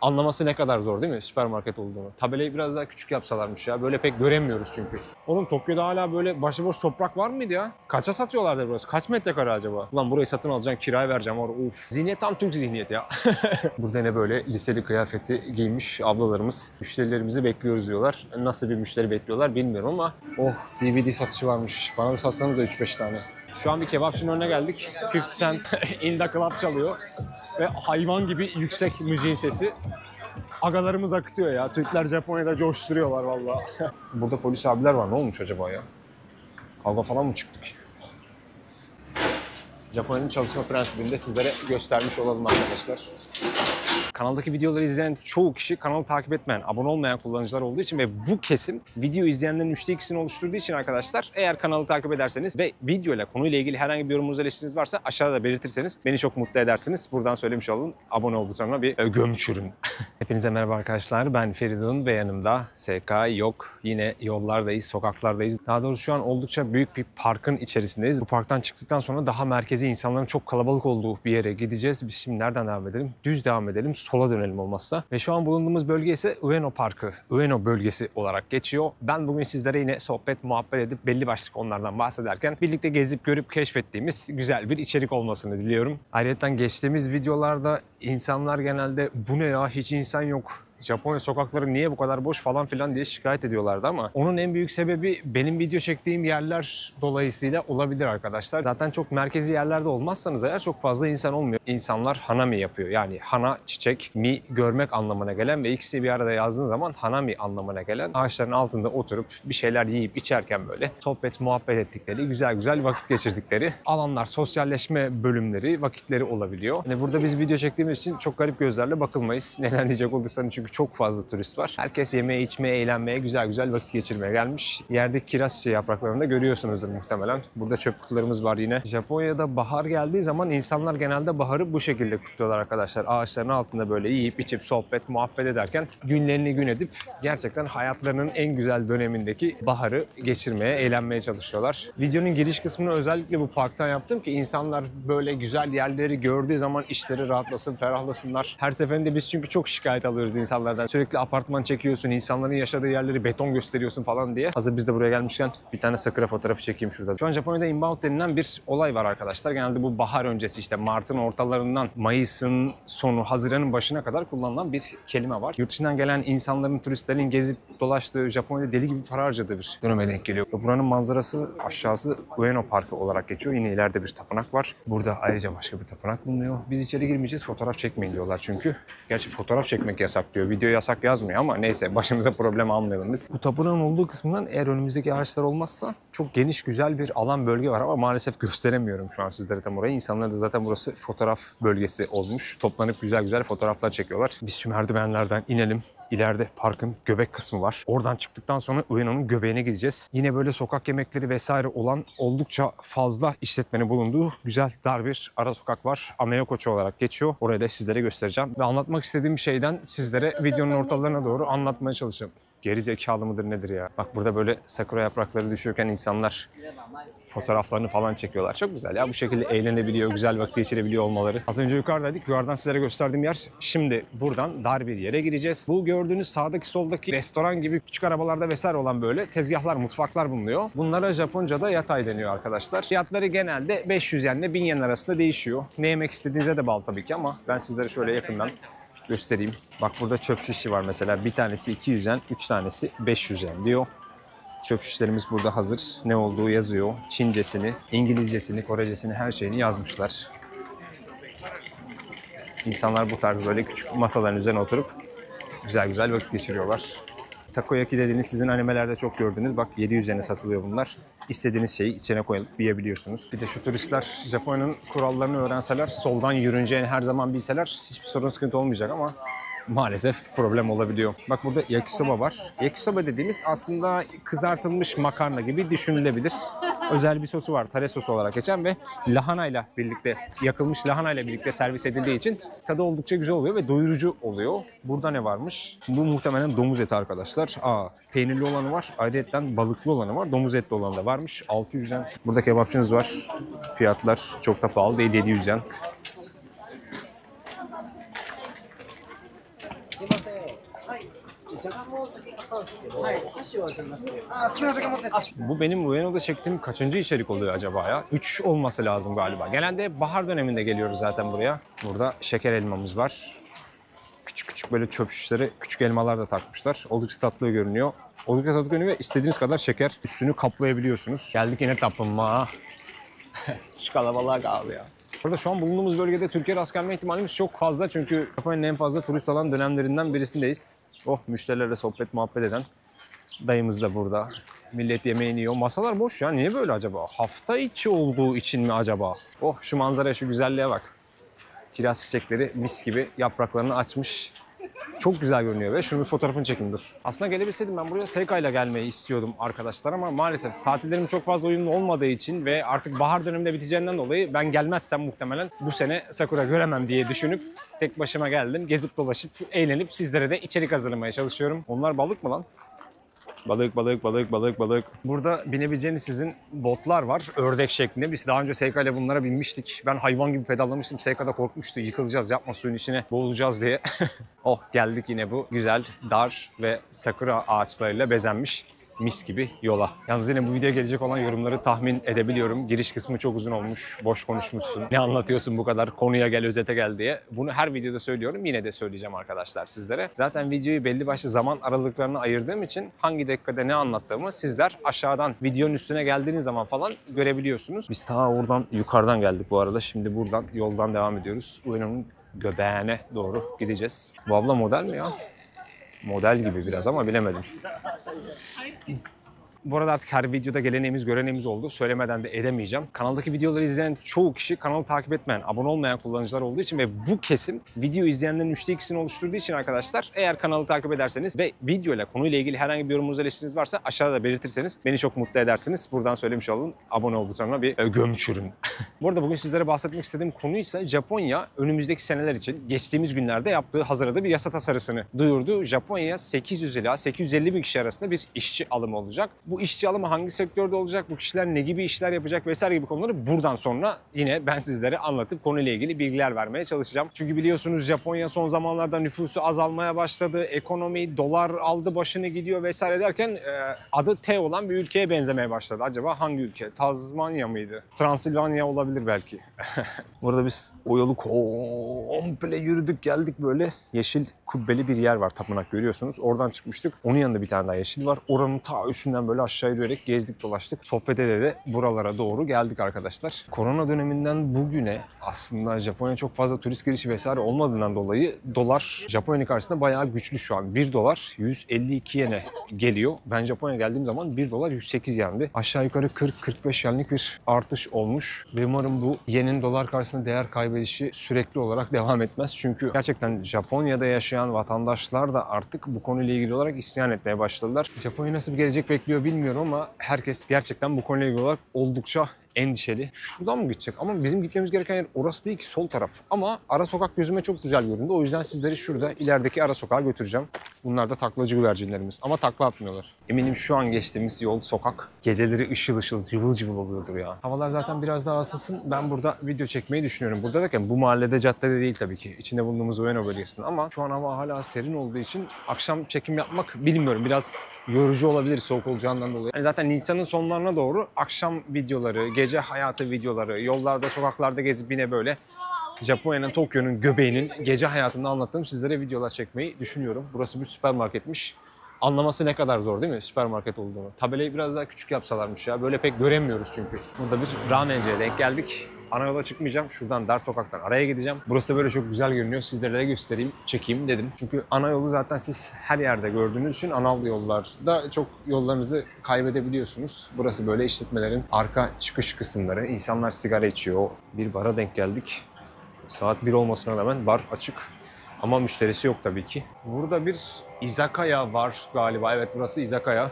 Anlaması ne kadar zor değil mi süpermarket olduğunu. Tabelayı biraz daha küçük yapsalarmış ya. Böyle pek göremiyoruz çünkü. Oğlum Tokyo'da hala böyle başıboş toprak var mıydı ya? Kaça satıyorlardı burası? Kaç metrekare acaba? Ulan burayı satın alacaksın, kiraya vereceksin. Or Uf. Zihniyet tam Türk zihniyeti ya. Burada ne böyle liseli kıyafeti giymiş ablalarımız. Müşterilerimizi bekliyoruz diyorlar. Nasıl bir müşteri bekliyorlar bilmiyorum ama oh DVD satışı varmış. Bana da satsanız da 3-5 tane. Şu an bir kebapçının önüne geldik. 50 Cent In The Club çalıyor. Ve hayvan gibi yüksek müziğin sesi. Agalarımız akıtıyor ya. Türkler Japonya'da coşturuyorlar vallahi. Burada polis abiler var. Ne olmuş acaba ya? Kavga falan mı çıktık? Japonya'nın çalışma prensibini de sizlere göstermiş olalım arkadaşlar. Kanaldaki videoları izleyen çoğu kişi kanalı takip etmeyen, abone olmayan kullanıcılar olduğu için ve bu kesim video izleyenlerin üçte ikisini oluşturduğu için arkadaşlar eğer kanalı takip ederseniz ve video ile konuyla ilgili herhangi bir yorumunuz eleştiriniz varsa aşağıda belirtirseniz beni çok mutlu edersiniz. Buradan söylemiş olalım. Abone ol butonuna bir e, gömçürün. Hepinize merhaba arkadaşlar. Ben Feridun ve yanımda SK yok. Yine yollardayız, sokaklardayız. Daha doğrusu şu an oldukça büyük bir parkın içerisindeyiz. Bu parktan çıktıktan sonra daha merkezi insanların çok kalabalık olduğu bir yere gideceğiz. Biz şimdi nereden devam edelim? Düz devam edelim. Sola dönelim olmazsa. Ve şu an bulunduğumuz bölge ise Ueno Parkı, Ueno bölgesi olarak geçiyor. Ben bugün sizlere yine sohbet, muhabbet edip belli başlı konulardan bahsederken birlikte gezip görüp keşfettiğimiz güzel bir içerik olmasını diliyorum. Ayrıca geçtiğimiz videolarda insanlar genelde bu ne ya hiç insan yok Japonya sokakları niye bu kadar boş falan filan diye şikayet ediyorlardı ama onun en büyük sebebi benim video çektiğim yerler dolayısıyla olabilir arkadaşlar. Zaten çok merkezi yerlerde olmazsanız eğer çok fazla insan olmuyor. İnsanlar hanami yapıyor. Yani hana çiçek, mi görmek anlamına gelen ve ikisi bir arada yazdığın zaman hanami anlamına gelen ağaçların altında oturup bir şeyler yiyip içerken böyle sohbet muhabbet ettikleri, güzel güzel vakit geçirdikleri alanlar, sosyalleşme bölümleri, vakitleri olabiliyor. Hani burada biz video çektiğimiz için çok garip gözlerle bakılmayız. Neden diyecek olursanız çünkü çok fazla turist var. Herkes yemeye, içmeye, eğlenmeye, güzel güzel vakit geçirmeye gelmiş. Yerdeki kiraz yapraklarını da görüyorsunuzdur muhtemelen. Burada çöp kutularımız var yine. Japonya'da bahar geldiği zaman insanlar genelde baharı bu şekilde kutluyorlar arkadaşlar. Ağaçların altında böyle yiyip içip sohbet, muhabbet ederken günlerini gün edip gerçekten hayatlarının en güzel dönemindeki baharı geçirmeye, eğlenmeye çalışıyorlar. Videonun giriş kısmını özellikle bu parktan yaptım ki insanlar böyle güzel yerleri gördüğü zaman işleri rahatlasın, ferahlasınlar. Her seferinde biz çünkü çok şikayet alıyoruz insanlardan. Sürekli apartman çekiyorsun, insanların yaşadığı yerleri beton gösteriyorsun falan diye. Hazır biz de buraya gelmişken bir tane sakura fotoğrafı çekeyim şurada. Şu an Japonya'da inbound denilen bir olay var arkadaşlar. Genelde bu bahar öncesi işte Mart'ın ortalarından Mayıs'ın sonu, Haziran'ın başına kadar kullanılan bir kelime var. Yurt dışından gelen insanların, turistlerin gezip dolaştığı, Japonya'da deli gibi para harcadığı bir döneme denk geliyor. Buranın manzarası aşağısı Ueno Parkı olarak geçiyor. Yine ileride bir tapınak var. Burada ayrıca başka bir tapınak bulunuyor. Biz içeri girmeyeceğiz, fotoğraf çekmeyin diyorlar çünkü. Gerçi fotoğraf çekmek yasak diyor. Video yasak yazmıyor ama neyse başımıza problem almayalım biz. Bu tapınağın olduğu kısmından eğer önümüzdeki ağaçlar olmazsa çok geniş güzel bir alan bölge var ama maalesef gösteremiyorum şu an sizlere tam orayı. İnsanlar da zaten burası fotoğraf bölgesi olmuş. Toplanıp güzel güzel fotoğraflar çekiyorlar. Biz şu merdivenlerden inelim. İleride parkın göbek kısmı var. Oradan çıktıktan sonra Ueno'nun göbeğine gideceğiz. Yine böyle sokak yemekleri vesaire olan oldukça fazla işletmenin bulunduğu güzel dar bir ara sokak var. Ameyokoçu olarak geçiyor. Orayı da sizlere göstereceğim. Ve anlatmak istediğim şeyden sizlere videonun ortalarına doğru anlatmaya çalışacağım. Geri zekalı mıdır nedir ya? Bak burada böyle sakura yaprakları düşüyorken insanlar fotoğraflarını falan çekiyorlar. Çok güzel ya bu şekilde eğlenebiliyor, güzel vakit geçirebiliyor olmaları. Az önce yukarıdaydık. Yukarıdan sizlere gösterdiğim yer. Şimdi buradan dar bir yere gireceğiz. Bu gördüğünüz sağdaki soldaki restoran gibi küçük arabalarda vesaire olan böyle tezgahlar, mutfaklar bulunuyor. Bunlara Japonca'da yatay deniyor arkadaşlar. Fiyatları genelde 500 yen ile 1000 yen arasında değişiyor. Ne yemek istediğinize de bağlı tabii ki ama ben sizlere şöyle yakından göstereyim. Bak burada çöp şişi var mesela. Bir tanesi 200 yen, 3 tanesi 500 yen diyor. Çöp şişlerimiz burada hazır. Ne olduğu yazıyor. Çincesini, İngilizcesini, Korecesini her şeyini yazmışlar. İnsanlar bu tarz böyle küçük masaların üzerine oturup güzel güzel vakit geçiriyorlar. Takoyaki dediğiniz sizin animelerde çok gördüğünüz bak 700 yene satılıyor bunlar. İstediğiniz şeyi içine koyup yiyebiliyorsunuz. Bir de şu turistler Japonya'nın kurallarını öğrenseler, soldan yürüneceğini her zaman bilseler hiçbir sorun sıkıntı olmayacak ama maalesef problem olabiliyor. Bak burada yakisoba var. Yakisoba dediğimiz aslında kızartılmış makarna gibi düşünülebilir. Özel bir sosu var. Tare sosu olarak geçen ve lahanayla birlikte, yakılmış lahanayla birlikte servis edildiği için tadı oldukça güzel oluyor ve doyurucu oluyor. Burada ne varmış? Bu muhtemelen domuz eti arkadaşlar. Aa, peynirli olanı var. Ayrıca balıklı olanı var. Domuz etli olanı da varmış. 600 yen. Burada kebapçınız var. Fiyatlar çok da pahalı değil. 700 yen. すいません。はい。じゃがもう先買ったんですけど、はい、お箸はありますね。あ、好きなだけ持ってって。 Bu benim Ueno'da çektiğim kaçıncı içerik oluyor acaba ya? 3 olması lazım galiba. Genelde bahar döneminde geliyoruz zaten buraya. Burada şeker elmamız var. Küçük küçük böyle çöp şişleri, küçük elmalar da takmışlar. Oldukça tatlı görünüyor. Oldukça tatlı görünüyor ve istediğiniz kadar şeker üstünü kaplayabiliyorsunuz. Geldik yine tapınma. Şu kalabalığa kaldı ya. Burada şu an bulunduğumuz bölgede Türkiye rast gelme ihtimalimiz çok fazla çünkü Japonya'nın en fazla turist alan dönemlerinden birisindeyiz. Oh müşterilerle sohbet muhabbet eden dayımız da burada. Millet yemeğini yiyor. Masalar boş ya. Niye böyle acaba? Hafta içi olduğu için mi acaba? Oh şu manzaraya, şu güzelliğe bak. Kiraz çiçekleri mis gibi yapraklarını açmış. Çok güzel görünüyor ve şunun bir fotoğrafını çekin dur. Aslında gelebilseydim ben buraya Seika ile gelmeyi istiyordum arkadaşlar ama maalesef tatillerim çok fazla uyumlu olmadığı için ve artık bahar döneminde biteceğinden dolayı ben gelmezsem muhtemelen bu sene Sakura göremem diye düşünüp tek başıma geldim. Gezip dolaşıp eğlenip sizlere de içerik hazırlamaya çalışıyorum. Onlar balık mı lan? Balık, balık, balık, balık, balık. Burada binebileceğiniz sizin botlar var. Ördek şeklinde. Biz daha önce Seika ile bunlara binmiştik. Ben hayvan gibi pedallamıştım. Seika da korkmuştu. Yıkılacağız, yapma suyun içine boğulacağız diye. oh geldik yine bu güzel, dar ve sakura ağaçlarıyla bezenmiş mis gibi yola. Yalnız yine bu videoya gelecek olan yorumları tahmin edebiliyorum. Giriş kısmı çok uzun olmuş. Boş konuşmuşsun. Ne anlatıyorsun bu kadar? Konuya gel, özete gel diye. Bunu her videoda söylüyorum. Yine de söyleyeceğim arkadaşlar sizlere. Zaten videoyu belli başlı zaman aralıklarına ayırdığım için hangi dakikada ne anlattığımı sizler aşağıdan videonun üstüne geldiğiniz zaman falan görebiliyorsunuz. Biz ta oradan yukarıdan geldik bu arada. Şimdi buradan yoldan devam ediyoruz. Ueno'nun göbeğine doğru gideceğiz. Bu abla model mi ya? Model gibi biraz ama bilemedim. Bu arada artık her videoda geleneğimiz, göreneğimiz oldu. Söylemeden de edemeyeceğim. Kanaldaki videoları izleyen çoğu kişi kanalı takip etmeyen, abone olmayan kullanıcılar olduğu için ve bu kesim video izleyenlerin üçte ikisini oluşturduğu için arkadaşlar eğer kanalı takip ederseniz ve videoyla, konuyla ilgili herhangi bir yorumunuz, eleştiriniz varsa aşağıda belirtirseniz beni çok mutlu edersiniz. Buradan söylemiş olun. Abone ol butonuna bir e, gömçürün. bu arada bugün sizlere bahsetmek istediğim konu ise Japonya önümüzdeki seneler için geçtiğimiz günlerde yaptığı, hazırladığı bir yasa tasarısını duyurdu. Japonya 800 ila 850 bin kişi arasında bir işçi alımı olacak. Bu işçi alımı hangi sektörde olacak, bu kişiler ne gibi işler yapacak vesaire gibi konuları buradan sonra yine ben sizlere anlatıp konuyla ilgili bilgiler vermeye çalışacağım. Çünkü biliyorsunuz Japonya son zamanlarda nüfusu azalmaya başladı, ekonomi, dolar aldı başını gidiyor vesaire derken e, adı T olan bir ülkeye benzemeye başladı. Acaba hangi ülke? Tazmanya mıydı? Transilvanya olabilir belki. Burada biz o yolu komple yürüdük geldik böyle yeşil kubbeli bir yer var tapınak görüyorsunuz. Oradan çıkmıştık. Onun yanında bir tane daha yeşil var. Oranın ta üstünden böyle aşağı yürüyerek gezdik dolaştık. Sohbet ede de buralara doğru geldik arkadaşlar. Korona döneminden bugüne aslında Japonya çok fazla turist girişi vesaire olmadığından dolayı dolar Japonya'nın karşısında bayağı güçlü şu an. 1 dolar 152 yene geliyor. Ben Japonya'ya geldiğim zaman 1 dolar 108 yendi. Aşağı yukarı 40-45 yenlik bir artış olmuş. Ve umarım bu yenin dolar karşısında değer kaybedişi sürekli olarak devam etmez. Çünkü gerçekten Japonya'da yaşayan vatandaşlar da artık bu konuyla ilgili olarak isyan etmeye başladılar. Japonya nasıl bir gelecek bekliyor bilmiyorum ama herkes gerçekten bu konuyla ilgili olarak oldukça endişeli. Şuradan mı gidecek? Ama bizim gitmemiz gereken yer orası değil ki sol taraf. Ama ara sokak gözüme çok güzel göründü. O yüzden sizleri şurada ilerideki ara sokağa götüreceğim. Bunlar da taklacı güvercinlerimiz. Ama takla atmıyorlar. Eminim şu an geçtiğimiz yol, sokak geceleri ışıl ışıl, cıvıl cıvıl oluyordur ya. Havalar zaten biraz daha ısınsın. Ben burada video çekmeyi düşünüyorum. Burada derken bu mahallede, caddede değil tabii ki. İçinde bulunduğumuz Ueno bölgesinde. Ama şu an hava hala serin olduğu için akşam çekim yapmak bilmiyorum. Biraz yorucu olabilir soğuk olacağından dolayı. Yani zaten Nisan'ın sonlarına doğru akşam videoları, gece hayatı videoları, yollarda, sokaklarda gezip yine böyle Japonya'nın, Tokyo'nun göbeğinin gece hayatını anlattığım sizlere videolar çekmeyi düşünüyorum. Burası bir süpermarketmiş. Anlaması ne kadar zor değil mi süpermarket olduğunu. Tabelayı biraz daha küçük yapsalarmış ya. Böyle pek göremiyoruz çünkü. Burada bir ramenciye denk geldik. Ana yola çıkmayacağım. Şuradan dar sokaktan araya gideceğim. Burası da böyle çok güzel görünüyor. Sizlere de göstereyim, çekeyim dedim. Çünkü ana yolu zaten siz her yerde gördüğünüz için ana yollarda çok yollarınızı kaybedebiliyorsunuz. Burası böyle işletmelerin arka çıkış kısımları. İnsanlar sigara içiyor. Bir bara denk geldik. Saat 1 olmasına rağmen bar açık. Ama müşterisi yok tabii ki. Burada bir izakaya var galiba. Evet burası izakaya.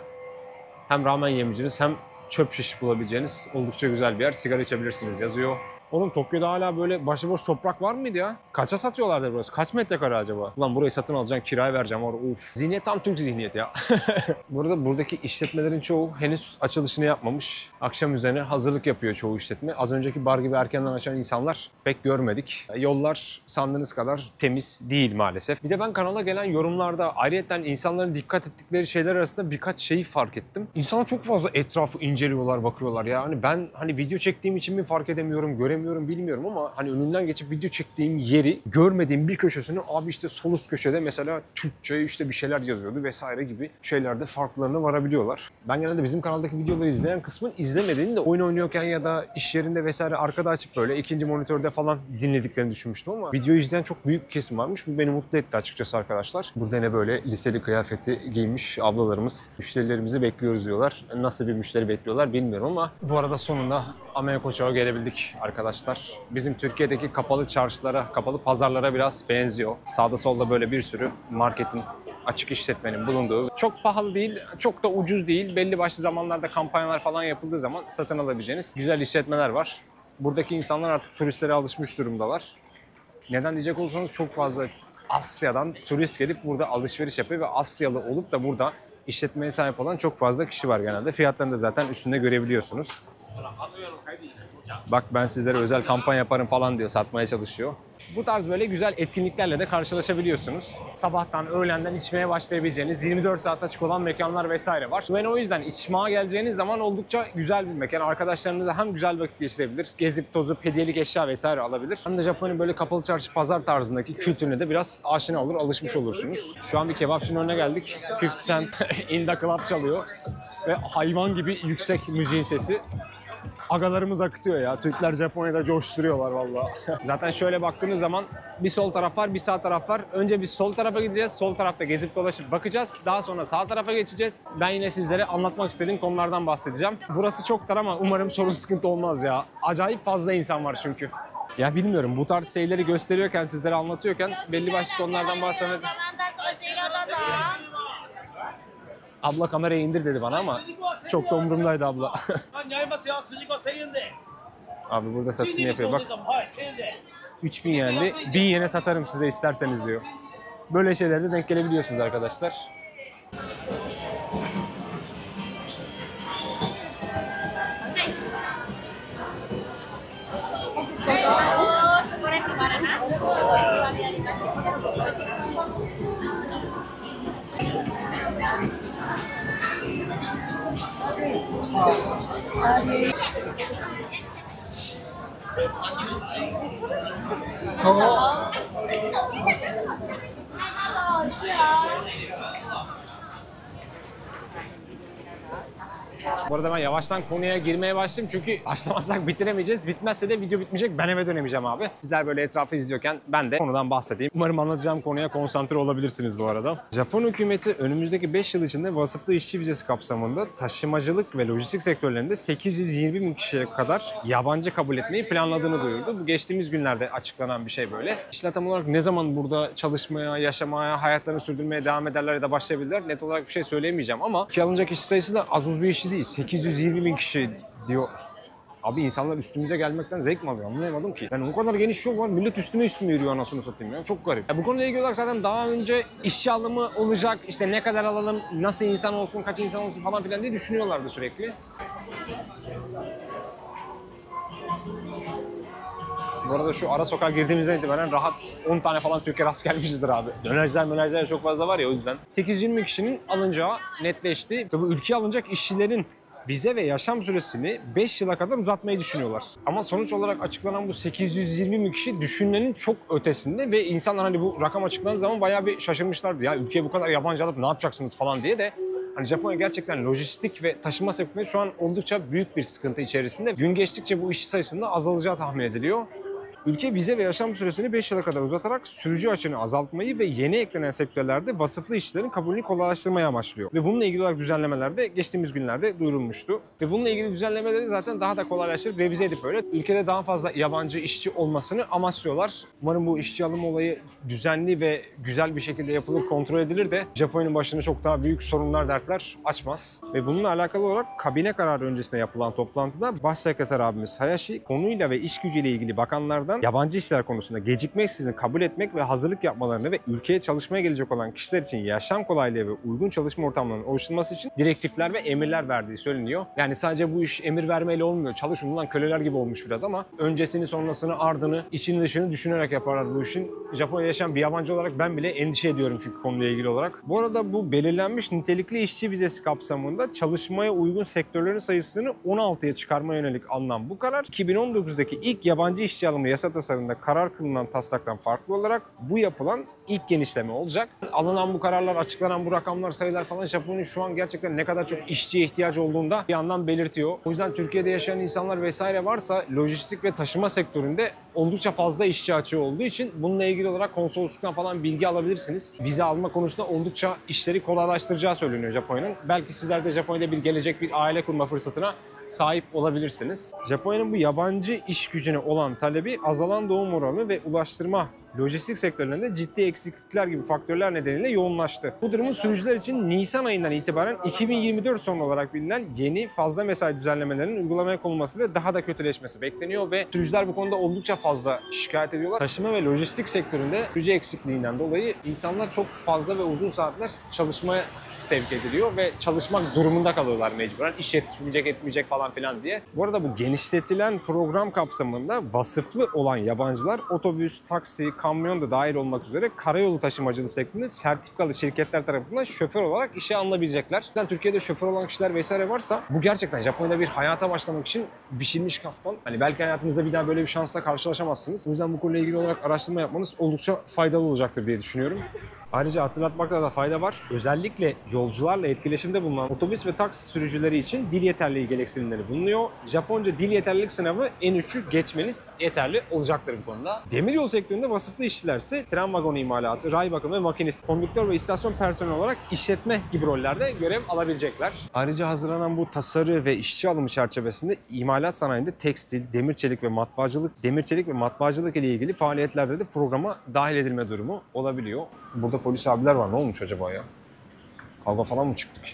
Hem ramen yemeyeceğiniz hem çöp şiş bulabileceğiniz oldukça güzel bir yer. Sigara içebilirsiniz yazıyor. Oğlum Tokyo'da hala böyle başıboş toprak var mıydı ya? Kaça satıyorlardı burası? Kaç metrekare acaba? Ulan burayı satın alacaksın, kiraya vereceğim. Var. Uf. Zihniyet tam Türk zihniyeti ya. Burada buradaki işletmelerin çoğu henüz açılışını yapmamış. Akşam üzerine hazırlık yapıyor çoğu işletme. Az önceki bar gibi erkenden açan insanlar pek görmedik. Yollar sandığınız kadar temiz değil maalesef. Bir de ben kanala gelen yorumlarda ayrıyeten insanların dikkat ettikleri şeyler arasında birkaç şeyi fark ettim. İnsanlar çok fazla etrafı inceliyorlar, bakıyorlar. Yani ben hani video çektiğim için mi fark edemiyorum, göremiyorum bilmiyorum ama hani önünden geçip video çektiğim yeri görmediğim bir köşesini abi işte sol üst köşede mesela Türkçe işte bir şeyler yazıyordu vesaire gibi şeylerde farklarına varabiliyorlar. Ben genelde bizim kanaldaki videoları izleyen kısmın izlemediğini de oyun oynuyorken ya da iş yerinde vesaire arkada açıp böyle ikinci monitörde falan dinlediklerini düşünmüştüm ama videoyu izleyen çok büyük bir kesim varmış. Bu beni mutlu etti açıkçası arkadaşlar. Burada ne böyle liseli kıyafeti giymiş ablalarımız müşterilerimizi bekliyoruz diyorlar. Nasıl bir müşteri bekliyorlar bilmiyorum ama bu arada sonunda Amerika Çağı gelebildik arkadaşlar. Bizim Türkiye'deki kapalı çarşılara, kapalı pazarlara biraz benziyor. Sağda solda böyle bir sürü marketin açık işletmenin bulunduğu. Çok pahalı değil, çok da ucuz değil. Belli başlı zamanlarda kampanyalar falan yapıldığı zaman satın alabileceğiniz güzel işletmeler var. Buradaki insanlar artık turistlere alışmış durumdalar. Neden diyecek olursanız çok fazla Asya'dan turist gelip burada alışveriş yapıyor ve Asyalı olup da burada işletmeye sahip olan çok fazla kişi var genelde. Fiyatlarını da zaten üstünde görebiliyorsunuz. Bak ben sizlere özel kampanya yaparım falan diyor satmaya çalışıyor. Bu tarz böyle güzel etkinliklerle de karşılaşabiliyorsunuz. Sabahtan, öğlenden içmeye başlayabileceğiniz 24 saat açık olan mekanlar vesaire var. Ben o yüzden içmaya geleceğiniz zaman oldukça güzel bir mekan. Arkadaşlarınızla hem güzel vakit geçirebilir, gezip tozup hediyelik eşya vesaire alabilir. Hem de Japonya'nın böyle kapalı çarşı pazar tarzındaki kültürüne de biraz aşina olur, alışmış olursunuz. Şu an bir kebapçının önüne geldik. 50 Cent In The Club çalıyor. Ve hayvan gibi yüksek müziğin sesi agalarımız akıtıyor ya. Türkler Japonya'da coşturuyorlar valla. Zaten şöyle baktığınız zaman bir sol taraf var, bir sağ taraf var. Önce bir sol tarafa gideceğiz. Sol tarafta gezip dolaşıp bakacağız. Daha sonra sağ tarafa geçeceğiz. Ben yine sizlere anlatmak istediğim konulardan bahsedeceğim. Burası çok dar ama umarım sorun sıkıntı olmaz ya. Acayip fazla insan var çünkü. Ya bilmiyorum bu tarz şeyleri gösteriyorken, sizlere anlatıyorken belli başlı konulardan bahsetmedim. Abla kamerayı indir dedi bana ama çok da umurumdaydı abla. Abi burada satışını yapıyor bak. 3000 yendi. 1000 yene satarım size isterseniz diyor. Böyle şeylerde denk gelebiliyorsunuz arkadaşlar. 嗯 Bu arada ben yavaştan konuya girmeye başlayayım çünkü başlamazsak bitiremeyeceğiz. Bitmezse de video bitmeyecek. Ben eve dönemeyeceğim abi. Sizler böyle etrafı izliyorken ben de konudan bahsedeyim. Umarım anlatacağım konuya konsantre olabilirsiniz bu arada. Japon hükümeti önümüzdeki 5 yıl içinde vasıflı işçi vizesi kapsamında taşımacılık ve lojistik sektörlerinde 820 bin kişiye kadar yabancı kabul etmeyi planladığını duyurdu. Bu geçtiğimiz günlerde açıklanan bir şey böyle. İşler tam olarak ne zaman burada çalışmaya, yaşamaya, hayatlarını sürdürmeye devam ederler ya da başlayabilirler net olarak bir şey söyleyemeyeceğim ama ki alınacak işçi sayısı da az uz bir işçi değil. 820 bin kişi diyor. Abi insanlar üstümüze gelmekten zevk mi alıyor anlayamadım ki. Yani o kadar geniş yol var millet üstüme üstüme yürüyor anasını satayım ya. Çok garip. Ya bu konuyla ilgili olarak zaten daha önce işçi alımı olacak, işte ne kadar alalım, nasıl insan olsun, kaç insan olsun falan filan diye düşünüyorlardı sürekli. Bu arada şu ara sokağa girdiğimizden itibaren rahat 10 tane falan Türkiye rast gelmişizdir abi. Dönerciler mönerciler çok fazla var ya o yüzden. 820 kişinin alınacağı netleşti. Ve bu ülkeye alınacak işçilerin vize ve yaşam süresini 5 yıla kadar uzatmayı düşünüyorlar. Ama sonuç olarak açıklanan bu 820 bin kişi düşünmenin çok ötesinde ve insanlar hani bu rakam açıklanan zaman bayağı bir şaşırmışlardı. Ya ülkeye bu kadar yabancı alıp ne yapacaksınız falan diye de Hani Japonya gerçekten lojistik ve taşıma sektöründe şu an oldukça büyük bir sıkıntı içerisinde. Gün geçtikçe bu işçi sayısının da azalacağı tahmin ediliyor. Ülke vize ve yaşam süresini 5 yıla kadar uzatarak sürücü açığını azaltmayı ve yeni eklenen sektörlerde vasıflı işçilerin kabulünü kolaylaştırmaya amaçlıyor. Ve bununla ilgili olarak düzenlemeler de geçtiğimiz günlerde duyurulmuştu. Ve bununla ilgili düzenlemeleri zaten daha da kolaylaştırıp revize edip böyle ülkede daha fazla yabancı işçi olmasını amaçlıyorlar. Umarım bu işçi alım olayı düzenli ve güzel bir şekilde yapılır, kontrol edilir de Japonya'nın başına çok daha büyük sorunlar, dertler açmaz. Ve bununla alakalı olarak kabine kararı öncesinde yapılan toplantıda Başsekreter abimiz Hayashi konuyla ve iş gücüyle ilgili bakanlardan yabancı işler konusunda gecikmeksizin kabul etmek ve hazırlık yapmalarını ve ülkeye çalışmaya gelecek olan kişiler için yaşam kolaylığı ve uygun çalışma ortamlarının oluşturulması için direktifler ve emirler verdiği söyleniyor. Yani sadece bu iş emir vermeyle olmuyor. Çalışın köleler gibi olmuş biraz ama öncesini sonrasını ardını içini dışını düşünerek yaparlar bu işin. Japonya'da yaşayan bir yabancı olarak ben bile endişe ediyorum çünkü konuyla ilgili olarak. Bu arada bu belirlenmiş nitelikli işçi vizesi kapsamında çalışmaya uygun sektörlerin sayısını 16'ya çıkarma yönelik alınan bu karar 2019'daki ilk yabancı işçi alımı yasa tasarımında karar kılınan taslaktan farklı olarak bu yapılan ilk genişleme olacak. Alınan bu kararlar, açıklanan bu rakamlar, sayılar falan Japonya'nın şu an gerçekten ne kadar çok işçiye ihtiyacı olduğunda bir yandan belirtiyor. O yüzden Türkiye'de yaşayan insanlar vesaire varsa lojistik ve taşıma sektöründe oldukça fazla işçi açığı olduğu için bununla ilgili olarak konsolosluktan falan bilgi alabilirsiniz. Vize alma konusunda oldukça işleri kolaylaştıracağı söyleniyor Japonya'nın. Belki sizler de Japonya'da bir gelecek bir aile kurma fırsatına sahip olabilirsiniz. Japonya'nın bu yabancı iş gücüne olan talebi azalan doğum oranı ve ulaştırma lojistik sektörlerinde ciddi eksiklikler gibi faktörler nedeniyle yoğunlaştı. Bu durumun sürücüler için Nisan ayından itibaren 2024 sonu olarak bilinen yeni fazla mesai düzenlemelerinin uygulamaya konulmasıyla daha da kötüleşmesi bekleniyor ve sürücüler bu konuda oldukça fazla şikayet ediyorlar. Taşıma ve lojistik sektöründe sürücü eksikliğinden dolayı insanlar çok fazla ve uzun saatler çalışmaya sevk ediliyor ve çalışmak durumunda kalıyorlar mecburen. İş yetmeyecek etmeyecek falan filan diye. Bu arada bu genişletilen program kapsamında vasıflı olan yabancılar otobüs, taksi, kamyon da dahil olmak üzere karayolu taşımacılığı sektöründe sertifikalı şirketler tarafından şoför olarak işe alınabilecekler. Yani Türkiye'de şoför olan kişiler vesaire varsa bu gerçekten Japonya'da bir hayata başlamak için biçilmiş kaftan. Hani belki hayatınızda bir daha böyle bir şansla karşılaşamazsınız. O yüzden bu konuyla ilgili olarak araştırma yapmanız oldukça faydalı olacaktır diye düşünüyorum. Ayrıca hatırlatmakta da fayda var. Özellikle yolcularla etkileşimde bulunan otobüs ve taksi sürücüleri için dil yeterliliği gereksinimleri bulunuyor. Japonca dil yeterlilik sınavı N3'ü geçmeniz yeterli olacaktır bu konuda. Demiryol sektöründe vasıflı işçiler ise tren vagonu imalatı, ray bakımı ve makinist, konduktör ve istasyon personeli olarak işletme gibi rollerde görev alabilecekler. Ayrıca hazırlanan bu tasarı ve işçi alımı çerçevesinde imalat sanayinde tekstil, demir çelik ve matbaacılık, demir çelik ve matbaacılık ile ilgili faaliyetlerde de programa dahil edilme durumu olabiliyor. Burada polis abiler var. Ne olmuş acaba ya? Kavga falan mı çıktık?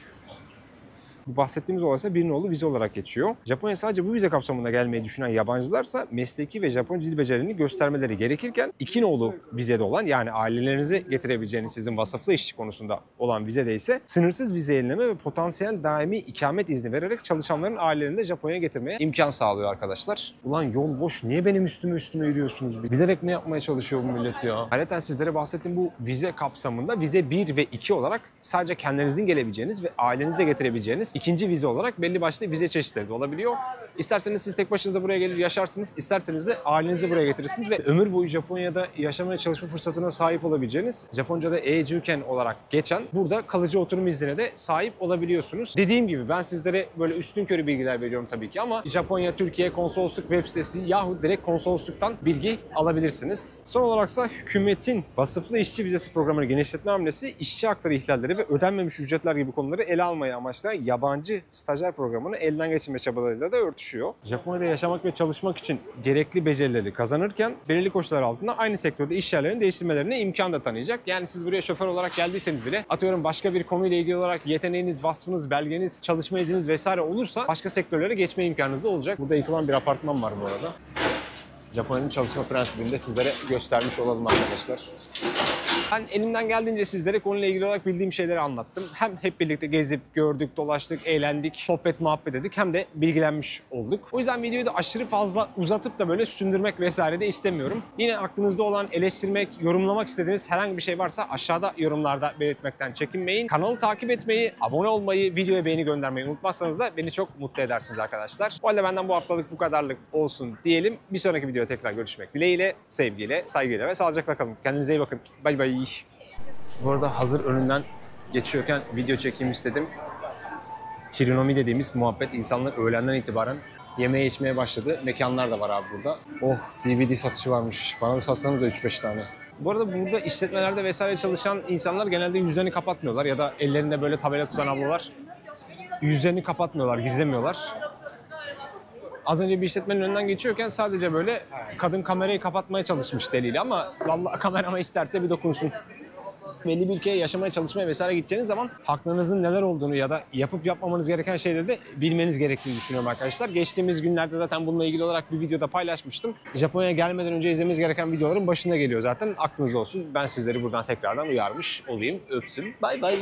Bu bahsettiğimiz olay ise bir nolu vize olarak geçiyor. Japonya sadece bu vize kapsamında gelmeyi düşünen yabancılarsa mesleki ve Japonca dil becerilerini göstermeleri gerekirken iki nolu vizede olan yani ailelerinizi getirebileceğiniz sizin vasıflı işçi konusunda olan vizede ise sınırsız vize yenileme ve potansiyel daimi ikamet izni vererek çalışanların ailelerini de Japonya'ya getirmeye imkan sağlıyor arkadaşlar. Ulan yol boş niye benim üstüme üstüme yürüyorsunuz? Bilerek ne yapmaya çalışıyor bu millet ya? Ayrıca sizlere bahsettiğim bu vize kapsamında vize 1 ve 2 olarak sadece kendinizin gelebileceğiniz ve ailenize getirebileceğiniz ikinci vize olarak belli başlı vize çeşitleri de olabiliyor. İsterseniz siz tek başınıza buraya gelir yaşarsınız, isterseniz de ailenizi buraya getirirsiniz ve ömür boyu Japonya'da yaşamaya çalışma fırsatına sahip olabileceğiniz Japonca'da Eijuken olarak geçen burada kalıcı oturum iznine de sahip olabiliyorsunuz. Dediğim gibi ben sizlere böyle üstün körü bilgiler veriyorum tabii ki ama Japonya Türkiye konsolosluk web sitesi yahut direkt konsolosluktan bilgi alabilirsiniz. Son olaraksa hükümetin vasıflı işçi vizesi programını genişletme hamlesi işçi hakları ihlalleri ve ödenmemiş ücretler gibi konuları ele almaya amaçlayan yabancı stajyer programını elden geçirme çabalarıyla da örtüşüyor. Japonya'da yaşamak ve çalışmak için gerekli becerileri kazanırken belirli koşullar altında aynı sektörde iş yerlerini değiştirmelerine imkan da tanıyacak. Yani siz buraya şoför olarak geldiyseniz bile atıyorum başka bir konuyla ilgili olarak yeteneğiniz, vasfınız, belgeniz, çalışma izniniz vesaire olursa başka sektörlere geçme imkanınız da olacak. Burada yıkılan bir apartman var bu arada. Japonya'nın çalışma prensibini de sizlere göstermiş olalım arkadaşlar. Ben elimden geldiğince sizlere konuyla ilgili olarak bildiğim şeyleri anlattım. Hem hep birlikte gezip, gördük, dolaştık, eğlendik, sohbet, muhabbet ededik hem de bilgilenmiş olduk. O yüzden videoyu da aşırı fazla uzatıp da böyle sündürmek vesaire de istemiyorum. Yine aklınızda olan eleştirmek, yorumlamak istediğiniz herhangi bir şey varsa aşağıda yorumlarda belirtmekten çekinmeyin. Kanalı takip etmeyi, abone olmayı, videoya beğeni göndermeyi unutmazsanız da beni çok mutlu edersiniz arkadaşlar. O halde benden bu haftalık bu kadarlık olsun diyelim. Bir sonraki videoda tekrar görüşmek dileğiyle, sevgiyle, saygıyla ve sağlıcakla kalın. Kendinize iyi bakın. Bay bay. Bu arada hazır önünden geçiyorken video çekeyim istedim. Hirinomi dediğimiz muhabbet insanlar öğlenden itibaren Yemeye içmeye başladı. Mekanlar da var abi burada. Oh DVD satışı varmış. Bana da satsanız da 3-5 tane. Bu arada burada işletmelerde vesaire çalışan insanlar genelde yüzlerini kapatmıyorlar ya da ellerinde böyle tabela tutan ablalar yüzlerini kapatmıyorlar, gizlemiyorlar. Az önce bir işletmenin önünden geçiyorken sadece böyle kadın kamerayı kapatmaya çalışmış deliyle ama vallahi kamerama isterse bir dokunsun. Belli bir ülkeye yaşamaya çalışmaya vesaire gideceğiniz zaman haklarınızın neler olduğunu ya da yapıp yapmamanız gereken şeyleri de bilmeniz gerektiğini düşünüyorum arkadaşlar. Geçtiğimiz günlerde zaten bununla ilgili olarak bir videoda paylaşmıştım. Japonya'ya gelmeden önce izlemeniz gereken videoların başında geliyor zaten. Aklınızda olsun. Ben sizleri buradan tekrardan uyarmış olayım. Öpsün. Bay bay.